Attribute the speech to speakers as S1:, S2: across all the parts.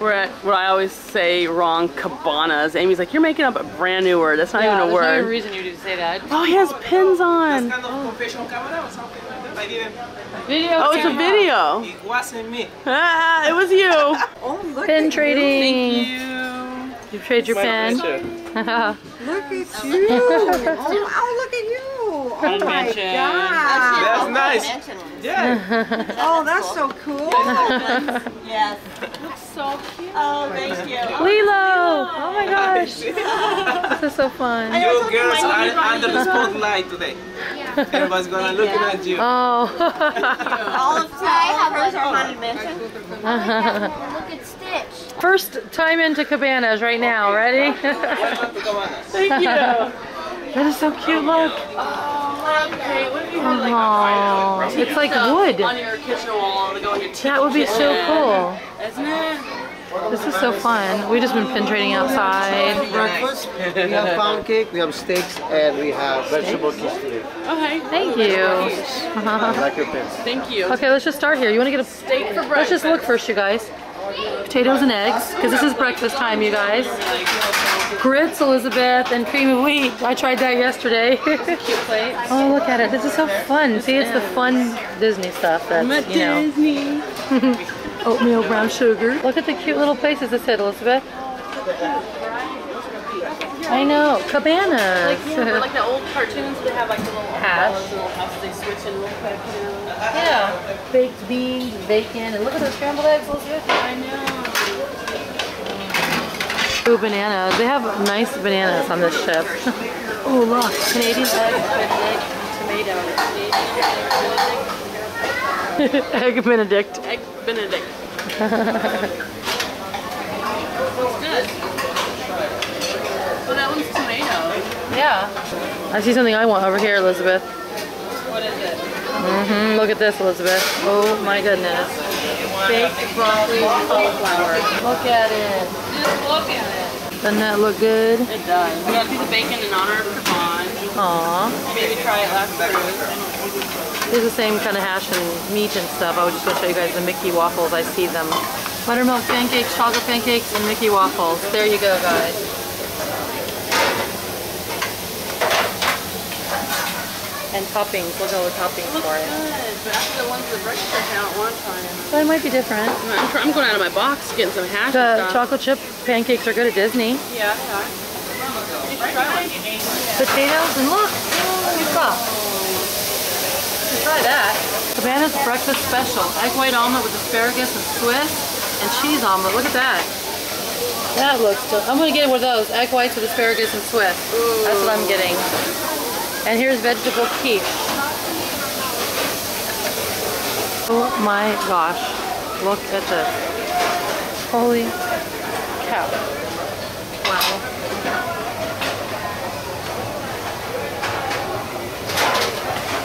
S1: We're at what I always say wrong, cabanas. Amy's like, you're making up a brand new word. That's not
S2: yeah,
S1: even a
S2: there's no
S1: word.
S2: reason you to say that.
S1: oh, he has pins on.
S3: kind of confession camera or something like that. I didn't.
S2: Video.
S1: Oh, it's a video.
S3: It wasn't me.
S1: Ah, it was you.
S4: Oh, look
S2: Pin
S4: at
S2: trading.
S1: you.
S2: You trade your pen.
S4: you. Look at you. oh, wow, look at you. Oh, my
S1: Convention.
S4: God.
S3: That's nice. Yeah.
S4: Oh, that's so cool.
S5: Yes.
S1: Looks So cute.
S5: Oh, thank you.
S2: Lilo! Oh my gosh. This is so fun.
S3: You girls are under the spotlight today. Everybody's gonna looking at you.
S2: Oh.
S5: All of all of hers are haunted mansion. Look at Stitch.
S2: First time into cabanas right now. Ready?
S3: Welcome to Cabanas.
S1: Thank you.
S2: That is so cute. Look.
S1: Okay, what if you had like
S2: Oh, it's like wood.
S1: on your kitchen wall to go in your
S2: That would be so cool.
S1: Isn't it?
S2: This is so fun. We've just been pin trading outside.
S6: breakfast. We have pound cake, we have steaks, and we have vegetable quesadilla.
S1: Okay.
S2: Thank you.
S6: Like your pins.
S1: Thank you.
S2: Okay, let's just start here. You want to get a
S1: Steak for breakfast.
S2: Let's just look first, you guys. Potatoes and eggs, because this is breakfast time, you guys. Grits, Elizabeth, and cream of wheat. I tried that yesterday. Oh, look at it. This is so fun. See, it's the fun Disney stuff that's, you know.
S1: Disney.
S2: Oatmeal brown sugar. Look at the cute little places it said, Elizabeth. I know. Cabanas.
S1: Like, you know, like the old cartoons, they have like the little
S2: Hash.
S1: little houses they switch in real quick, you know.
S2: Yeah. Baked beans, bacon, and look at those scrambled eggs, Elizabeth.
S1: I know.
S2: Ooh, bananas. They have nice bananas on this ship. oh, look. Canadian egg, tomato. egg Benedict.
S1: Egg Benedict. Good. Well, that one's tomato.
S2: Yeah. I see something I want over here, Elizabeth.
S1: What is it?
S2: Mm-hmm. Look at this, Elizabeth. Oh my goodness. Baked broccoli cauliflower. Look at it.
S1: Just look at it.
S2: Doesn't that look good?
S1: It does. We got a piece of bacon in honor of Kavan.
S2: Aw.
S1: Maybe try it last cruise.
S2: It's the same kind of hash and meat and stuff. I was just going to show you guys the Mickey waffles. I see them. Buttermilk pancakes, chocolate pancakes, and Mickey waffles. There you go, guys. And at all the toppings for it.
S1: Good, but after the ones with breakfast account one time.
S2: But it might be different.
S1: I'm, try- I'm going out of my box getting some hash
S2: The chocolate chip pancakes are good at Disney.
S1: Yeah, yeah. You should try one.
S2: Potatoes and look, pizza. Try that. Cabana's breakfast special. Egg white omelet with asparagus and Swiss and cheese omelet. Look at that. That looks good. I'm gonna get one of those. Egg whites with asparagus and Swiss. That's what I'm getting. And here's vegetable quiche. Oh my gosh. Look at this. Holy cow. Wow.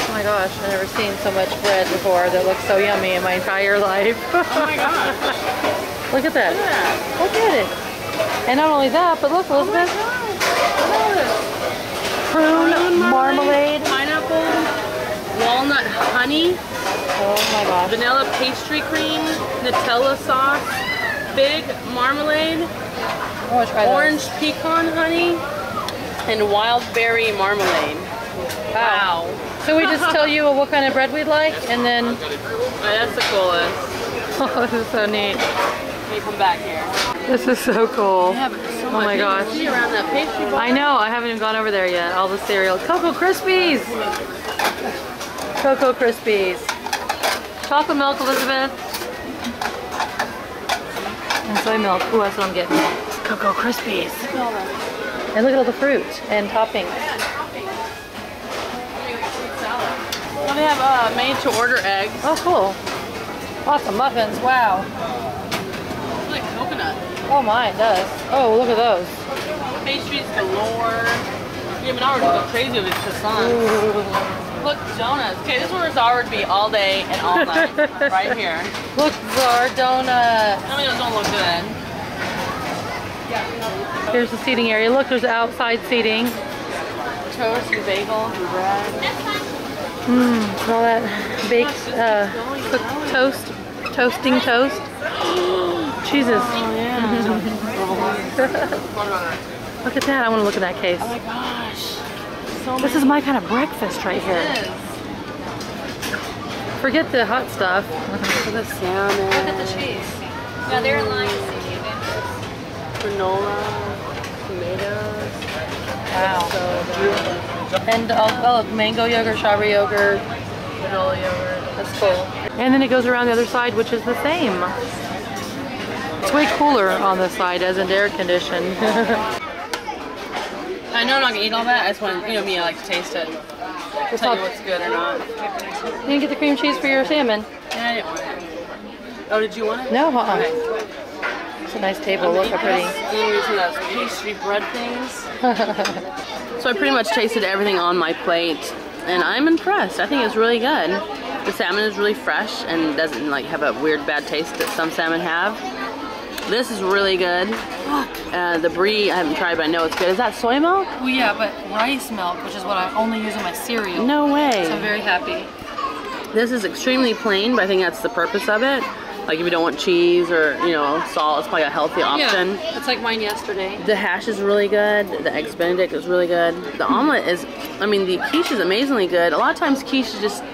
S2: Oh my gosh, I've never seen so much bread before that looks so yummy in my entire life.
S1: Oh my gosh.
S2: Look at that.
S1: Yeah.
S2: Look at it. And not only that, but look, oh Elizabeth. Prune marmalade.
S1: Pineapple, walnut honey,
S2: Oh my gosh.
S1: vanilla pastry cream, Nutella sauce, big marmalade,
S2: want those.
S1: orange pecan honey, and wild berry marmalade. Wow.
S2: So we just tell you what kind of bread we'd like, and then
S1: Oh, that's the coolest.
S2: oh, this is so neat.
S1: Let me come back here.
S2: This is so cool.
S1: Yeah, but there's so
S2: Oh my gosh.
S1: see around that pastry bar.
S2: I know. I haven't even gone over there yet. All the cereal. Cocoa Krispies. Cocoa Krispies. Chocolate milk, Elizabeth. And soy milk. Ooh, that's what I'm getting. Cocoa Krispies. And look at all the fruit and toppings.
S1: Well, they have uh, made to order eggs.
S2: Oh, cool. Lots of muffins. Wow.
S1: It's like coconut.
S2: Oh my, it does. Oh, look at those.
S1: Pastries galore. Yeah, but I would go crazy with these croissants. Look, donuts. Okay, this is where Zara would be all day and all night. right here.
S2: Look, our donut.
S1: Tell me those don't look good.
S2: Here's the seating area. Look, there's outside seating.
S1: Toast and bagel and bread.
S2: Mmm, all that baked, uh, cooked toast, toasting toast. cheeses.
S1: Oh yeah.
S2: Look at that. I want to look at that case.
S1: oh my gosh. So
S2: This is my kind of breakfast right here.
S1: many.
S2: Forget the hot stuff.
S1: Look at the salmon.
S5: Look at the cheese. Yeah, they're in line to see the
S1: granola, tomatoes.
S2: Wow. And oh, oh, mango yogurt, strawberry yogurt, granola yogurt. That's cool. And then it goes around the other side, which is the same. It's way cooler on this side, as in air conditioned.
S1: I know I'm not gonna eat all that. I just want, you know me, I like to taste it.
S2: It's
S1: Tell you what's good or not.
S2: you didn't get the cream cheese for your salmon?
S1: Yeah, I didn't want it. Oh, did you want it?
S2: No, uh-uh.
S1: Okay.
S2: It's a nice table. Look how pretty.
S1: And then we some of those pastry bread things. so I pretty much tasted everything on my plate, and I'm impressed. I think it's really good. The salmon is really fresh and doesn't like have a weird bad taste that some salmon have. This is really good. Uh, the brie I haven't tried, but I know it's good. Is that soy milk?
S2: Well, yeah, but rice milk, which is what I only use in my cereal.
S1: No way.
S2: So I'm very happy.
S1: This is extremely plain, but I think that's the purpose of it. Like if you don't want cheese or you know salt, it's probably a healthy option.
S2: Yeah, it's like mine yesterday.
S1: The hash is really good. The eggs benedict is really good. The omelet is, I mean, the quiche is amazingly good. A lot of times quiche is just,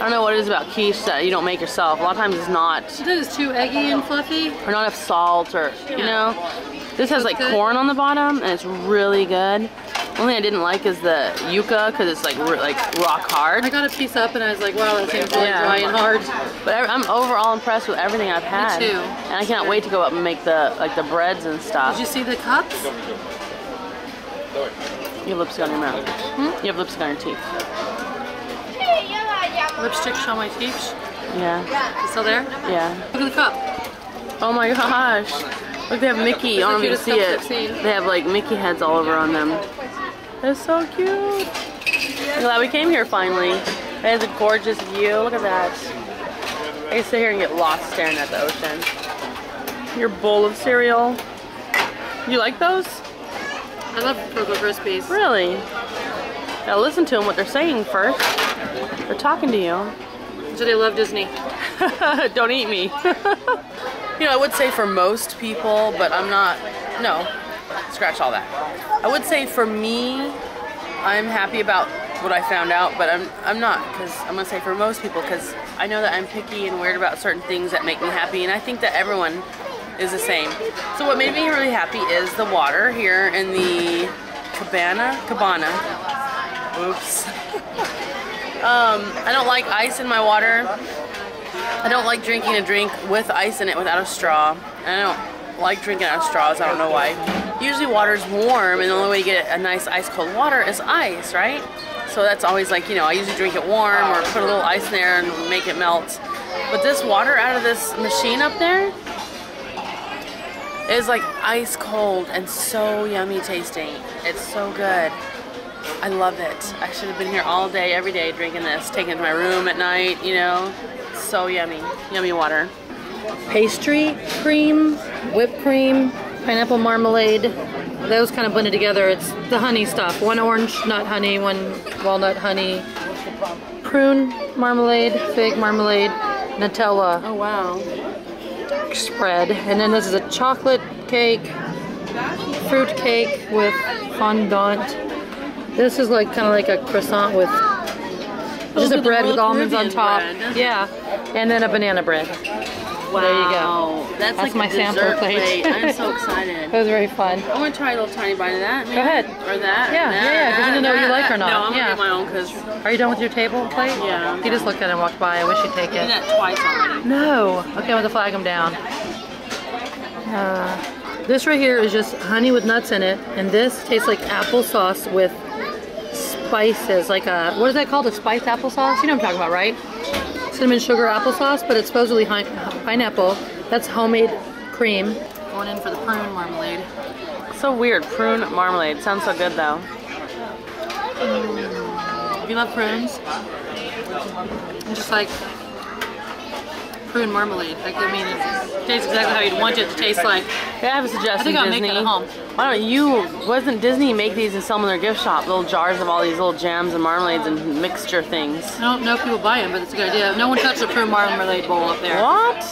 S1: don't know what it is about quiche that you don't make yourself. A lot of times it's not,
S2: Sometimes it's too eggy and fluffy.
S1: or not enough salt, or you know. This has like
S2: good.
S1: corn on the bottom, and it's really good. Only thing I didn't like is the yuca because it's like like rock hard.
S2: I got a piece up and I was like, wow, that seems really
S1: Yeah.
S2: dry and hard.
S1: But I- I'm overall impressed with everything I've had.
S2: Me too.
S1: And I cannot wait to go up and make the like the breads and stuff.
S2: Did you see the cups?
S1: You have lipstick on your mouth.
S2: Hmm?
S1: You have lipstick on your teeth.
S2: Lipstick show my teeth.
S1: Yeah.
S2: You still there?
S1: Yeah.
S2: Look at the cup.
S1: Oh my gosh. Look, they have Mickey. I don't know if you
S2: cutest
S1: can see it. They have like Mickey heads all over on them. They're so cute. I'm glad we came here finally. It has a gorgeous view. Look at that. I can sit here and get lost staring at the ocean. Your bowl of cereal. You like those?
S2: I love Cocoa Krispies.
S1: Really? Gotta listen to them what they're saying first. They're talking to you.
S2: Do they love Disney?
S1: Don't eat me. you know, I would say for most people, but I'm not. No, scratch all that. I would say for me, I'm happy about what I found out, but I'm I'm not because I'm gonna say for most people because I know that I'm picky and weird about certain things that make me happy, and I think that everyone is the same. So what made me really happy is the water here in the cabana cabana. Oops. um, I don't like ice in my water. I don't like drinking a drink with ice in it without a straw. I don't like drinking out of straws. I don't know why. Usually water's warm, and the only way to get a nice ice cold water is ice, right? So that's always like, you know, I usually drink it warm or put a little ice in there and make it melt. But this water out of this machine up there is like ice cold and so yummy tasting. It's so good. I love it. I should have been here all day, every day, drinking this, taking it to my room at night, you know. So yummy. Yummy water.
S2: Pastry, cream, whipped cream, pineapple marmalade. Those kind of blended together. It's the honey stuff. One orange nut honey, one walnut honey, prune marmalade, fig marmalade, Nutella
S1: Oh wow.
S2: spread. And then this is a chocolate cake, fruit cake with fondant. This is like kind of like a croissant with just a bread with almonds on top.
S1: bread.
S2: Yeah, and then a banana bread.
S1: Wow.
S2: There you go.
S1: That's,
S2: That's
S1: like
S2: my sample
S1: dessert
S2: plate.
S1: I'm so excited.
S2: That was very fun.
S1: I want to try a little tiny bite of that. maybe.
S2: ahead.
S1: Or that.
S2: Yeah,
S1: that,
S2: yeah, yeah, 'cause you didn't know what you like or not.
S1: No, I'm
S2: Yeah.
S1: my own because
S2: Are you done with your table plate?
S1: Yeah.
S2: He just looked at it and walked by. I wish you'd take
S1: did
S2: it.
S1: that twice already.
S2: No. Okay, I'm going to flag him down. Uh, this right here is just honey with nuts in it, and this tastes like applesauce with spices. Like a, what is that called? A spiced applesauce? You know what I'm talking about, right? Cinnamon sugar applesauce, but it's supposedly pineapple. That's homemade cream. Going in for the prune marmalade.
S1: So weird. Prune marmalade. Sounds so good though. Mm.
S2: You love prunes? Just like prune marmalade. Like, I mean, it tastes exactly how you'd want it to taste like.
S1: Yeah, I have a suggestion,
S2: I think I'll make
S1: Disney.
S2: that at home.
S1: Why don't you, wasn't Disney make these and sell them in their gift shop? Little jars of all these little jams and marmalades and mixture things.
S2: I don't know if people buy them, but it's a good idea. No one touched a prune marmalade bowl up there.
S1: What?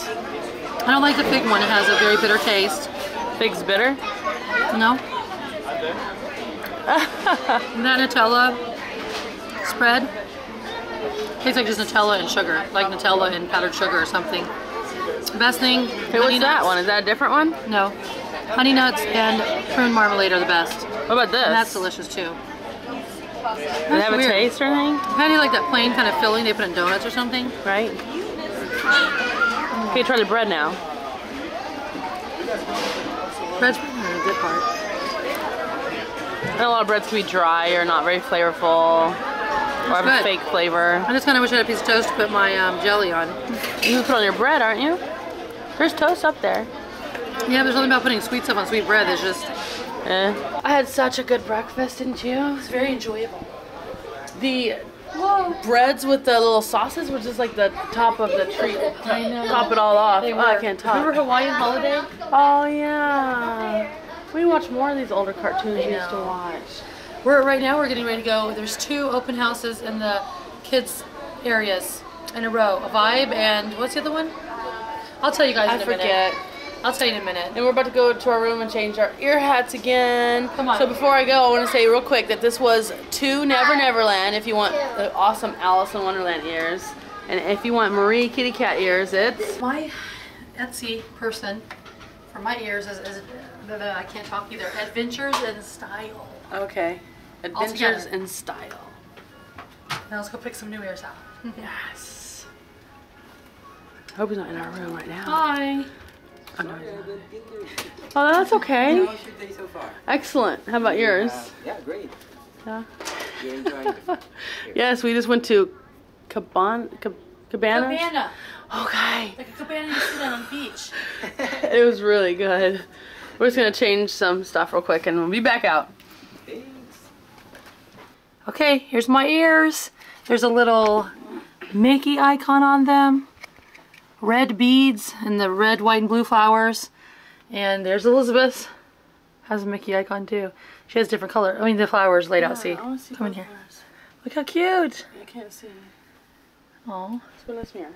S2: I don't like the fig one. It has a very bitter taste.
S1: Fig's bitter.
S2: No. that Nutella spread tastes like just Nutella and sugar, like Nutella and powdered sugar or something. Best thing.
S1: Hey, what's that one? Is that a different one?
S2: No. Honey nuts and prune marmalade are the best.
S1: What about this?
S2: And that's delicious too.
S1: Does it have a
S2: weird.
S1: taste or anything?
S2: Kind of like that plain kind of filling they put in donuts or something.
S1: Right. Okay, try the bread now.
S2: Bread's the good part.
S1: Know a lot of breads can be dry or not very flavorful, or have a
S2: good.
S1: fake flavor.
S2: I just kind of wish I had a piece of toast to put my um, jelly on.
S1: You can put on your bread, aren't you? There's toast up there.
S2: Yeah, there's something about putting sweet stuff on sweet bread that's just
S1: Eh. I had such a good breakfast, didn't you?
S2: It was very enjoyable.
S1: The breads with the little sauces were just like the top of the treat.
S2: I know.
S1: Top it all off.
S2: They
S1: Oh, I can't talk.
S2: Remember Hawaiian Holiday?
S1: Oh yeah. We watch more of these older cartoons we used to watch.
S2: We're right now. We're getting ready to go. There's two open houses in the kids areas in a row. A vibe and what's the other one? I'll tell you guys
S1: I
S2: in a
S1: forget.
S2: minute. I'll tell you in a minute.
S1: And we're about to go to our room and change our ear hats again.
S2: Come on.
S1: So before I go, I want to say real quick that this was to Never Neverland. If you want the awesome Alice in Wonderland ears, and if you want Marie Kitty Cat ears, it's
S2: My Etsy person for my ears is, is I can't talk either. Adventures in Style.
S1: okay. Adventures in Style.
S2: Now let's go pick some new ears out.
S1: Yes. I hope he's not in our room right now.
S2: Hi.
S1: Oh, no, he's not. Oh, that's okay.
S7: How's your day so far?
S1: Excellent. How about yours?
S7: Uh, yeah, great.
S1: Yeah.
S7: You're enjoying it.
S1: Yes, we just went to Caban Cab- Cabanas.
S2: Cabana.
S1: Okay.
S2: Like a cabana you sit on on the beach.
S1: It was really good. We're just gonna change some stuff real quick and we'll be back out.
S2: Okay, here's my ears. There's a little Mickey icon on them. Red beads and the red, white, and blue flowers. And there's Elizabeth. Has a Mickey icon too. She has different color. I mean, the flowers laid out. See,
S1: see
S2: come in here.
S1: flowers.
S2: Look how cute.
S1: I can't see.
S2: Oh.
S1: Let's mirror.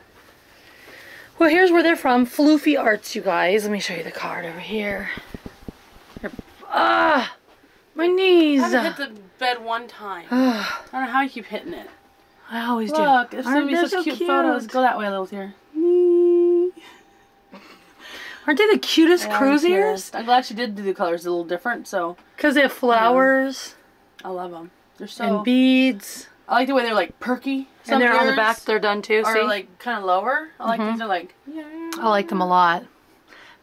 S2: Well, here's where they're from. Floofy Arts, you guys. Let me show you the card over here. Here- Ah, my knees.
S1: I haven't hit the bed one time. I don't know how you keep hitting it.
S2: I always do.
S1: Look, there's gonna
S2: Aren't
S1: be such
S2: so
S1: cute, photos. Go that way a little here.
S2: Aren't they the cutest
S1: They are
S2: cruise ears?
S1: I'm glad she did do the colors a little different, so
S2: Because they have flowers
S1: I love them. They're so.
S2: and beads.
S1: I like the way they're like perky.
S2: and they're on the back, they're done too.
S1: are
S2: See?
S1: like kind of lower. I like mm-hmm. these They're like. Yeah.
S2: I like them a lot.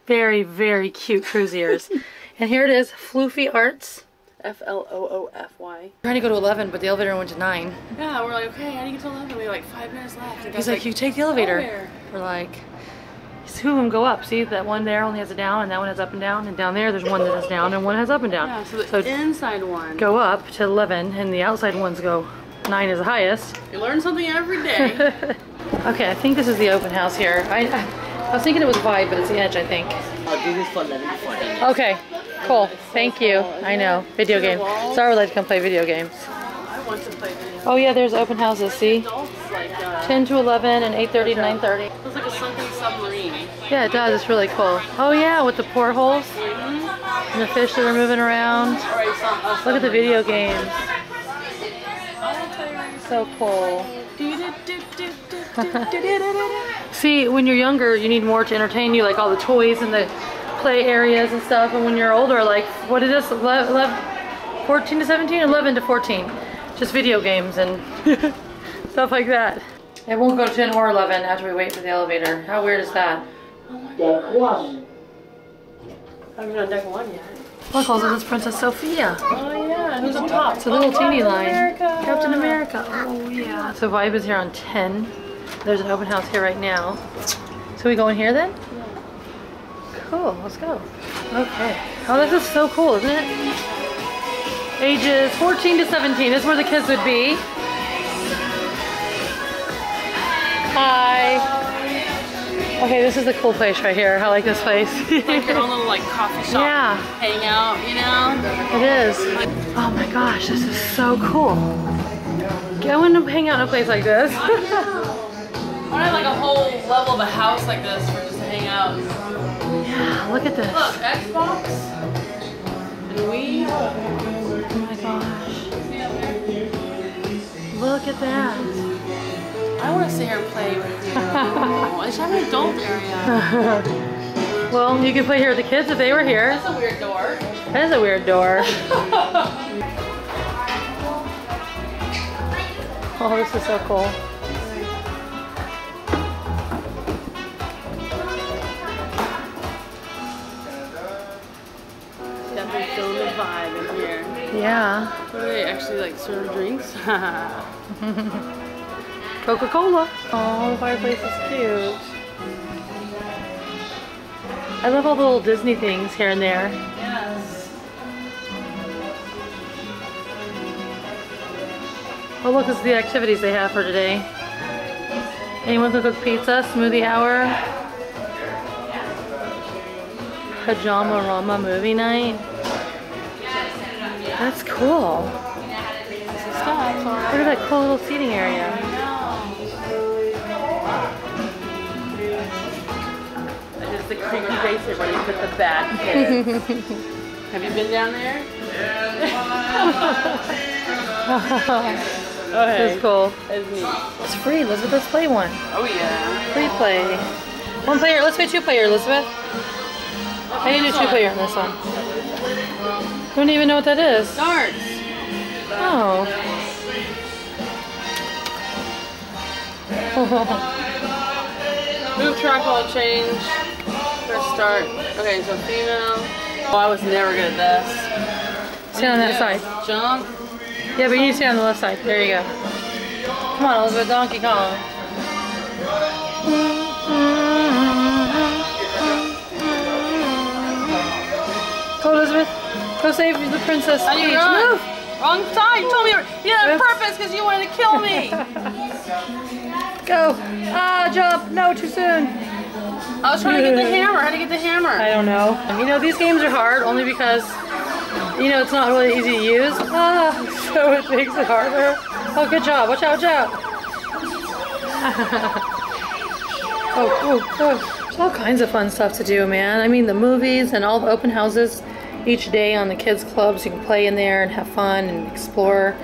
S2: Very, very cute cruise ears. and here it is, Floofy Arts.
S1: F L O O F Y.
S2: Trying to go to 11, but the elevator went to 9.
S1: Yeah, we're like, okay, how do you get to 11? We have like five minutes left.
S2: He's
S1: God's
S2: like, you take the elevator. We're like, two of them go up. See, that one there only has a down, and that one has up and down. And down there, there's one that has down, and one has up and down.
S1: Yeah, so the
S2: So
S1: inside one.
S2: go up to 11, and the outside ones go 9 is the highest.
S1: You learn something every day.
S2: Okay, I think this is the open house here. I, I was thinking it was Vibe, but it's the Edge, I think.
S7: This is for 11 to 14.
S2: Okay, cool. Thank you. I know. Video game. Sorry, would like to come play video games.
S1: I want to play video.
S2: Oh yeah, there's open houses. See,
S1: Adults like uh,
S2: 10 to 11 and 8:30 to 9:30.
S1: it's like a sunken submarine.
S2: Yeah, it does. It's really cool. Oh yeah, with the portholes and the fish that are moving around.
S1: Or a sun- a
S2: Look at the video games. So cool. See, when you're younger, you need more to entertain you, like all the toys and the play areas and stuff. And when you're older, like, what is this? 11, 14 to 17? 11 to 14. Just video games and stuff like that. It won't go to 10 or 11 after we wait for the elevator. How weird is that? Oh deck one.
S1: I haven't on deck one yet.
S2: Look, also this Princess Sofia.
S1: Oh yeah, who's on top?
S2: It's a little teeny line.
S1: America.
S2: Captain America. Oh yeah. So Vibe is here on 10. There's an open house here right now. So we go in here then? Yeah. Cool, let's go. Okay. Oh, this is so cool, isn't it? Ages 14 to 17. This is where the kids would be. Hi. Okay, this is a cool place right here. I like this place.
S1: Like your own little like coffee shop.
S2: Yeah.
S1: Hang out, you know.
S2: It is. Oh my gosh, this is so cool. Go and hang out in a place like this.
S1: I want to have like a whole level of a house like this for just to hang out.
S2: Yeah, look at this.
S1: Look, Xbox and Wii.
S2: Oh my gosh. Look at that.
S1: I want to sit here and play with you. I should have an adult area.
S2: Well, you could play here with the kids if they were here.
S1: That's a weird door.
S2: That is a weird door. Oh, this is so cool. Yeah.
S1: What are they actually like serve drinks?
S2: Coca-Cola. Oh, the fireplace is cute. I love all the little Disney things here and there.
S1: yes.
S2: Oh, look, this is the activities they have for today. Anyone can cook pizza, smoothie hour, pajama rama movie night. That's cool. Look at that cool little seating area.
S1: That is the creepy basement where you put the bad kids. Have you been down there? okay.
S2: That's cool. It's free, Elizabeth. Let's play one.
S1: Oh yeah.
S2: Free play. One player. Let's play two player, Elizabeth. I need a two player on this one. I don't even know what that is.
S1: Darts.
S2: Oh.
S1: Move track while change. Press start. Okay, so female. Oh, I was never good at this.
S2: Stand on that side.
S1: Jump.
S2: Yeah, but you need to stand on the left side. There you go. Come on, Elizabeth. Donkey Kong. Go, Elizabeth. Go save the princess
S1: you
S2: Move.
S1: Wrong side. You told me you had a purpose because you wanted to kill me.
S2: Go. Ah, jump. No, too soon.
S1: I was trying to get the hammer. How to get the hammer?
S2: I don't know. You know, these games are hard only because, you know, it's not really easy to use. Ah, so it makes it harder. Oh, good job. Watch out, watch out. oh, oh, oh. There's all kinds of fun stuff to do, man. I mean, the movies and all the open houses each day on the kids' clubs. You can play in there and have fun and explore.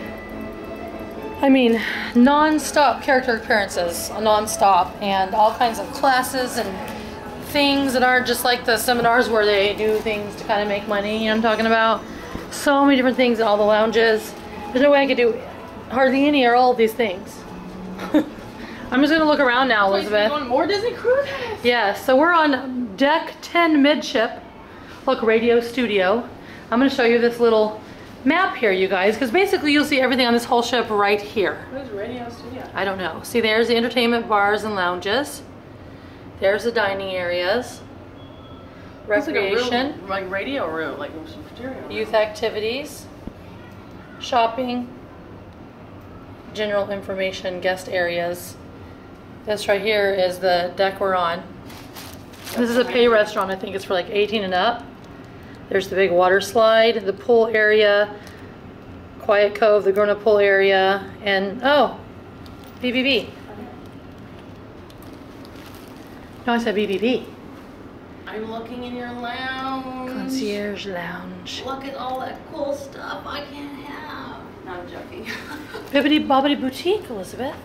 S2: I mean, non-stop character appearances, non-stop, and all kinds of classes and things that aren't just like the seminars where they do things to kind of make money. You know what I'm talking about? So many different things in all the lounges. There's no way I could do hardly any or all of these things. I'm just gonna look around now,
S1: Wait, so
S2: Elizabeth.
S1: more Disney cruises?
S2: Yeah, so we're on deck 10 midship. Look, radio studio. I'm gonna show you this little map here, you guys, because basically you'll see everything on this whole ship right here.
S1: Who's radio studio?
S2: I don't know. See, there's the entertainment bars and lounges. There's the dining areas.
S1: It's like real,
S2: Recreation,
S1: like radio room, like some stereo.
S2: youth activities, shopping, general information, guest areas. This right here is the deck we're on. This is a pay restaurant. I think it's for like 18 and up. There's the big water slide, the pool area, Quiet Cove, the grown-up pool area, and oh, BBB. No, I said BBB.
S1: I'm looking in your lounge.
S2: Concierge Lounge.
S1: Look at all that cool stuff I can't have. No, I'm joking.
S2: Bibbidi Bobbidi Boutique, Elizabeth.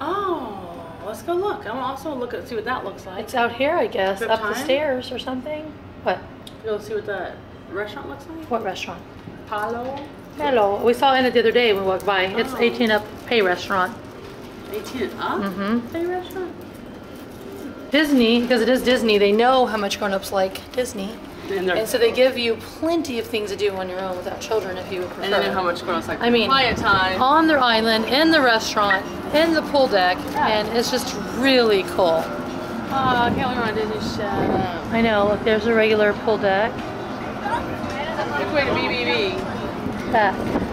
S1: oh, let's go look. I'm also look at see what that looks like.
S2: It's out here, I guess,
S1: Do you have
S2: up the stairs or something.
S1: Go see what the restaurant looks like.
S2: What restaurant?
S1: Palo.
S2: Hello. We saw in it the other day when we walked by. It's
S1: Oh.
S2: 18 up pay restaurant.
S1: 18 and up.
S2: Mm-hmm.
S1: Hey, restaurant.
S2: Disney, because it is Disney, they know how much grown-ups like Disney.
S1: And,
S2: And so they give you plenty of things to do on your own without children if you would prefer.
S1: and they know how much grown like
S2: I mean,
S1: quiet time.
S2: on their island, in the restaurant, in the pool deck, and it's just really cool.
S1: Oh, I can't wait on Disney shut up.
S2: I know, look, there's a regular pull deck.
S1: Which way to BBB?
S2: Back.